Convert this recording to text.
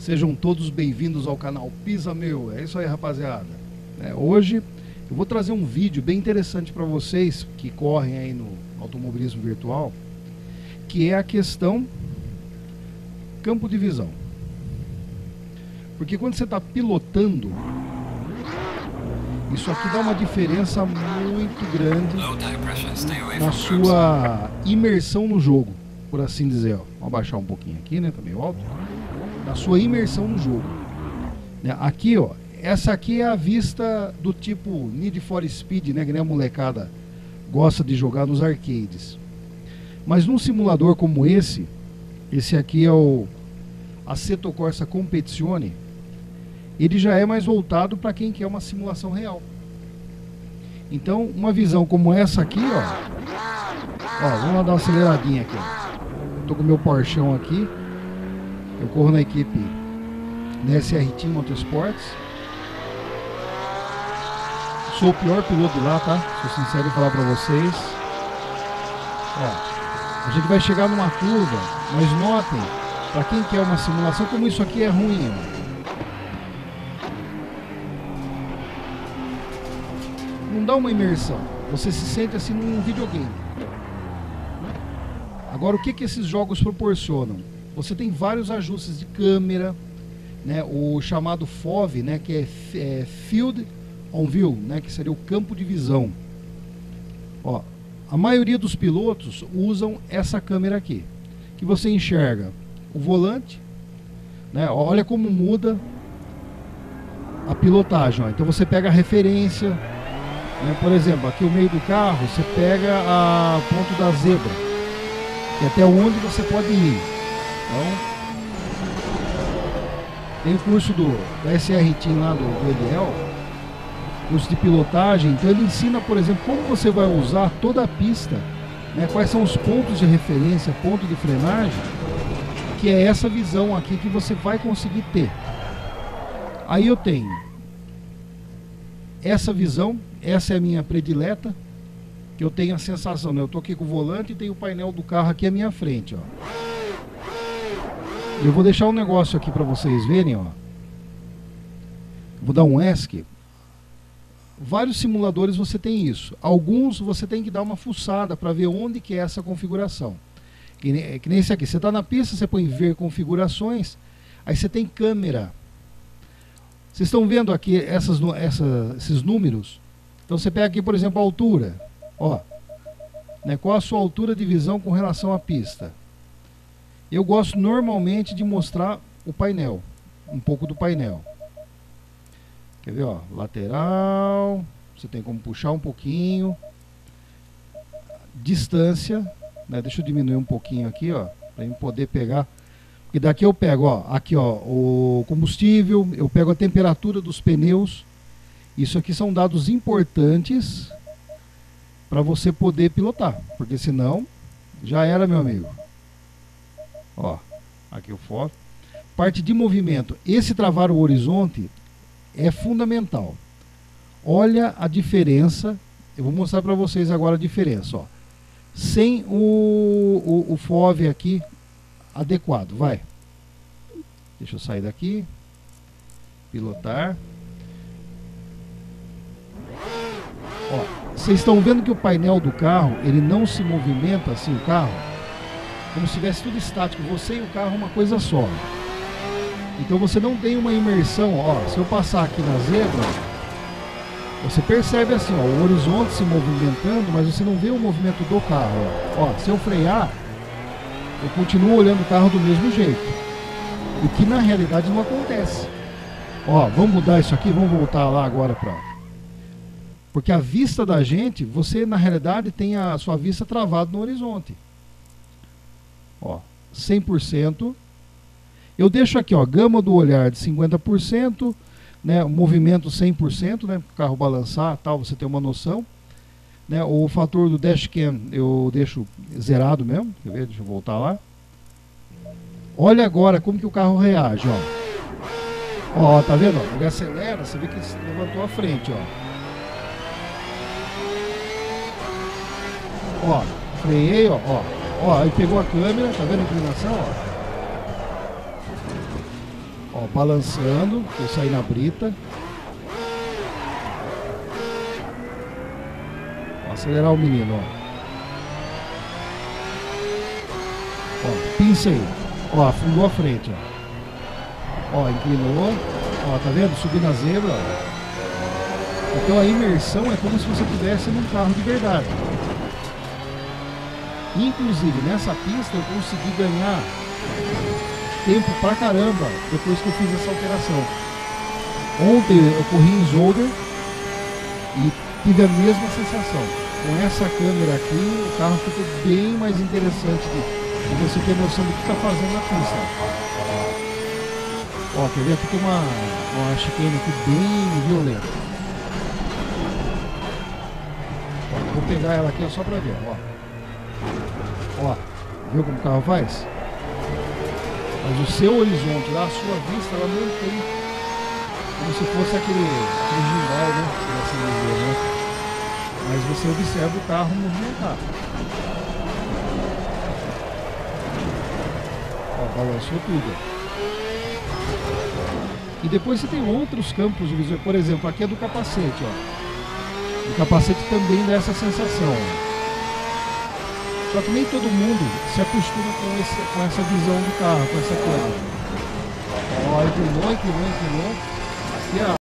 Sejam todos bem-vindos ao canal Pisa Meu. É isso aí, rapaziada. É, hoje eu vou trazer um vídeo bem interessante para vocês que correm aí no automobilismo virtual, que é a questão campo de visão. Porque quando você está pilotando, isso aqui dá uma diferença muito grande na sua imersão no jogo, por assim dizer. Ó. Vou abaixar um pouquinho aqui, né? Tá meio alto a sua imersão no jogo. Né, aqui, ó, essa aqui é a vista do tipo Need for Speed, né, que nem a molecada gosta de jogar nos arcades. Mas num simulador como esse, esse aqui é o Assetto Corsa Competizione, ele já é mais voltado para quem quer uma simulação real. Então, uma visão como essa aqui, ó, ó vamos lá dar uma aceleradinha aqui. Estou com o meu Porschão aqui. Eu corro na equipe da SR Team Motorsports. Sou o pior piloto lá, tá? Sou sincero em falar pra vocês. Ó, a gente vai chegar numa curva, mas notem, pra quem quer uma simulação, como isso aqui é ruim. Ó. Não dá uma imersão. Você se sente assim num videogame. Agora, o que, que esses jogos proporcionam? Você tem vários ajustes de câmera, né, o chamado FOV, né, que é, é Field on View, né, que seria o campo de visão. Ó, a maioria dos pilotos usam essa câmera aqui, que você enxerga o volante, né, olha como muda a pilotagem. Ó. Então você pega a referência, né, por exemplo, aqui o meio do carro, você pega a ponto da zebra, que é até onde você pode ir. Então, tem o curso do, da SR Team lá do, do curso de pilotagem, então ele ensina, por exemplo, como você vai usar toda a pista, né, quais são os pontos de referência, ponto de frenagem, que é essa visão aqui que você vai conseguir ter. Aí eu tenho essa visão, essa é a minha predileta, que eu tenho a sensação, né? Eu tô aqui com o volante e tem o painel do carro aqui à minha frente, ó. Eu vou deixar um negócio aqui para vocês verem, ó. Vou dar um ESC. Vários simuladores você tem isso. Alguns você tem que dar uma fuçada para ver onde que é essa configuração. Que nem, que nem esse aqui. Você está na pista, você põe ver configurações, aí você tem câmera. Vocês estão vendo aqui essas, essa, esses números? Então você pega aqui, por exemplo, a altura. Ó, né, qual a sua altura de visão com relação à pista? Eu gosto normalmente de mostrar o painel, um pouco do painel. Quer ver, ó, lateral, você tem como puxar um pouquinho. Distância, né? Deixa eu diminuir um pouquinho aqui, ó, para eu poder pegar. Porque daqui eu pego, ó, aqui, ó, o combustível, eu pego a temperatura dos pneus. Isso aqui são dados importantes para você poder pilotar, porque senão já era, meu amigo. Ó, aqui o foco. Parte de movimento. Esse travar o horizonte é fundamental. Olha a diferença. Eu vou mostrar para vocês agora a diferença. Ó. Sem o, o, o FOV aqui adequado. Vai. Deixa eu sair daqui. Pilotar. Ó, vocês estão vendo que o painel do carro, ele não se movimenta assim o carro? Como se estivesse tudo estático, você e o carro uma coisa só. Então você não tem uma imersão, ó, se eu passar aqui na zebra, você percebe assim, ó, o horizonte se movimentando, mas você não vê o movimento do carro. Ó se eu frear, eu continuo olhando o carro do mesmo jeito. O que na realidade não acontece. Ó, vamos mudar isso aqui, vamos voltar lá agora para porque a vista da gente, você na realidade tem a sua vista travada no horizonte. Ó, 100%. Eu deixo aqui, ó, gama do olhar de 50%, né, movimento 100%, né, carro balançar, tal, você tem uma noção. Né, o fator do dashcam eu deixo zerado mesmo, quer ver? Deixa eu voltar lá. Olha agora como que o carro reage, ó. Ó, tá vendo? Ele acelera, você vê que ele levantou a frente, ó. Ó, freiei, ó, ó. Ó, aí pegou a câmera, tá vendo a inclinação, ó? Ó, balançando, eu saí na brita. Ó, acelerar o menino, ó. Ó, pinça aí. Ó, afundou a frente, ó. Ó, inclinou. Ó, tá vendo? Subindo a zebra, ó. Então a imersão é como se você estivesse num carro de verdade. Inclusive, nessa pista eu consegui ganhar tempo pra caramba depois que eu fiz essa alteração. Ontem eu corri em Zolder e tive a mesma sensação. Com essa câmera aqui, o carro ficou bem mais interessante de, você ter noção do que está fazendo na pista. Ó, quer ver? Aqui tem uma, uma chicane aqui bem violenta. Vou pegar ela aqui só pra ver, ó. Ó, viu como o carro faz? Mas o seu horizonte, a sua vista, ela não tem como se fosse aquele, gimbal, né? Assim dizer, né? Mas você observa o carro movimentar. Ó, balançou tudo. E depois você tem outros campos de visão. Por exemplo, aqui é do capacete, ó. O capacete também dá essa sensação. Só que nem todo mundo se acostuma com, esse, com essa visão do carro, com essa câmera. Ó, inclinou, inclinou, inclinou. Aqui a,